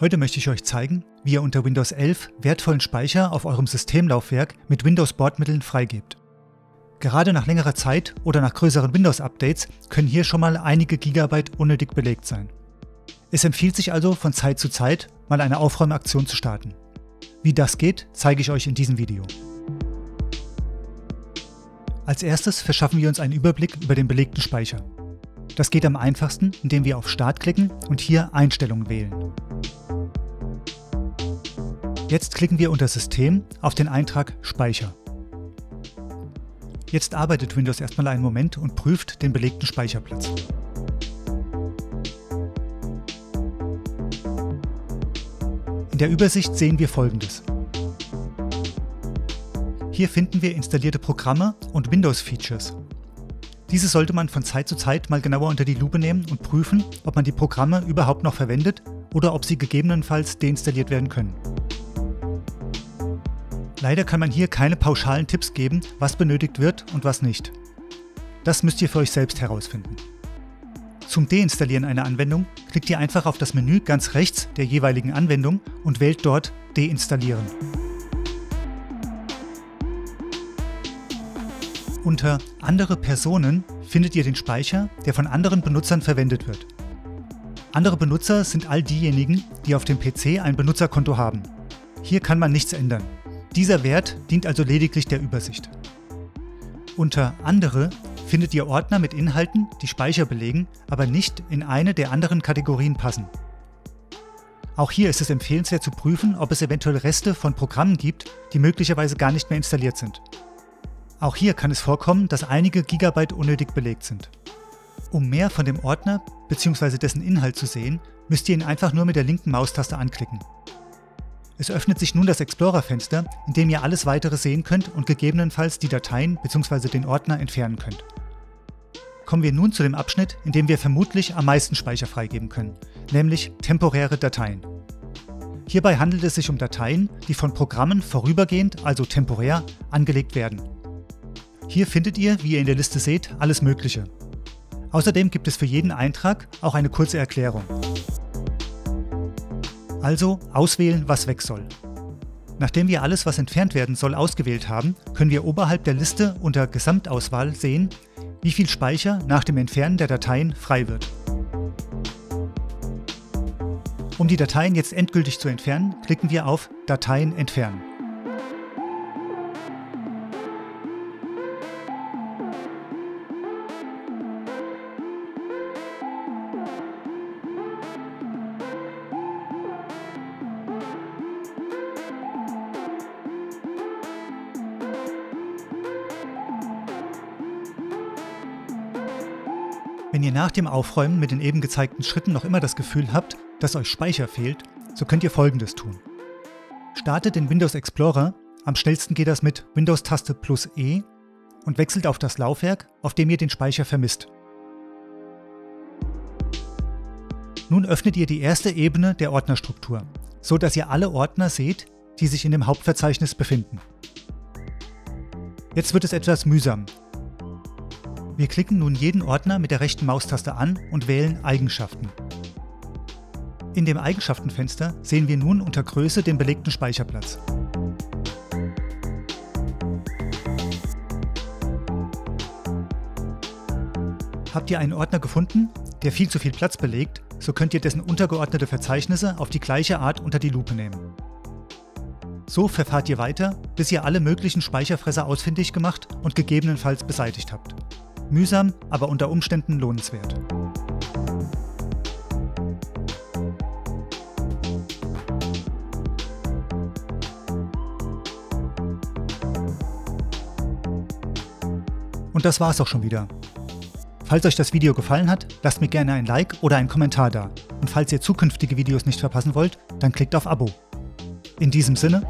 Heute möchte ich euch zeigen, wie ihr unter Windows 11 wertvollen Speicher auf eurem Systemlaufwerk mit Windows-Bordmitteln freigebt. Gerade nach längerer Zeit oder nach größeren Windows-Updates können hier schon mal einige Gigabyte unnötig belegt sein. Es empfiehlt sich also von Zeit zu Zeit mal eine Aufräumaktion zu starten. Wie das geht, zeige ich euch in diesem Video. Als erstes verschaffen wir uns einen Überblick über den belegten Speicher. Das geht am einfachsten, indem wir auf Start klicken und hier Einstellungen wählen. Jetzt klicken wir unter System auf den Eintrag Speicher. Jetzt arbeitet Windows erstmal einen Moment und prüft den belegten Speicherplatz. In der Übersicht sehen wir folgendes. Hier finden wir installierte Programme und Windows-Features. Diese sollte man von Zeit zu Zeit mal genauer unter die Lupe nehmen und prüfen, ob man die Programme überhaupt noch verwendet oder ob sie gegebenenfalls deinstalliert werden können. Leider kann man hier keine pauschalen Tipps geben, was benötigt wird und was nicht. Das müsst ihr für euch selbst herausfinden. Zum Deinstallieren einer Anwendung klickt ihr einfach auf das Menü ganz rechts der jeweiligen Anwendung und wählt dort Deinstallieren. Unter Andere Personen findet ihr den Speicher, der von anderen Benutzern verwendet wird. Andere Benutzer sind all diejenigen, die auf dem PC ein Benutzerkonto haben. Hier kann man nichts ändern. Dieser Wert dient also lediglich der Übersicht. Unter Andere findet ihr Ordner mit Inhalten, die Speicher belegen, aber nicht in eine der anderen Kategorien passen. Auch hier ist es empfehlenswert zu prüfen, ob es eventuell Reste von Programmen gibt, die möglicherweise gar nicht mehr installiert sind. Auch hier kann es vorkommen, dass einige Gigabyte unnötig belegt sind. Um mehr von dem Ordner bzw. dessen Inhalt zu sehen, müsst ihr ihn einfach nur mit der linken Maustaste anklicken. Es öffnet sich nun das Explorer-Fenster, in dem ihr alles weitere sehen könnt und gegebenenfalls die Dateien bzw. den Ordner entfernen könnt. Kommen wir nun zu dem Abschnitt, in dem wir vermutlich am meisten Speicher freigeben können, nämlich temporäre Dateien. Hierbei handelt es sich um Dateien, die von Programmen vorübergehend, also temporär, angelegt werden. Hier findet ihr, wie ihr in der Liste seht, alles Mögliche. Außerdem gibt es für jeden Eintrag auch eine kurze Erklärung. Also auswählen, was weg soll. Nachdem wir alles, was entfernt werden soll, ausgewählt haben, können wir oberhalb der Liste unter Gesamtauswahl sehen, wie viel Speicher nach dem Entfernen der Dateien frei wird. Um die Dateien jetzt endgültig zu entfernen, klicken wir auf Dateien entfernen. Wenn ihr nach dem Aufräumen mit den eben gezeigten Schritten noch immer das Gefühl habt, dass euch Speicher fehlt, so könnt ihr folgendes tun. Startet den Windows Explorer, am schnellsten geht das mit Windows-Taste plus E und wechselt auf das Laufwerk, auf dem ihr den Speicher vermisst. Nun öffnet ihr die erste Ebene der Ordnerstruktur, so dass ihr alle Ordner seht, die sich in dem Hauptverzeichnis befinden. Jetzt wird es etwas mühsam, wir klicken nun jeden Ordner mit der rechten Maustaste an und wählen Eigenschaften. In dem Eigenschaftenfenster sehen wir nun unter Größe den belegten Speicherplatz. Habt ihr einen Ordner gefunden, der viel zu viel Platz belegt, so könnt ihr dessen untergeordnete Verzeichnisse auf die gleiche Art unter die Lupe nehmen. So verfahrt ihr weiter, bis ihr alle möglichen Speicherfresser ausfindig gemacht und gegebenenfalls beseitigt habt. Mühsam, aber unter Umständen lohnenswert. Und das war's auch schon wieder. Falls euch das Video gefallen hat, lasst mir gerne ein Like oder einen Kommentar da. Und falls ihr zukünftige Videos nicht verpassen wollt, dann klickt auf Abo. In diesem Sinne,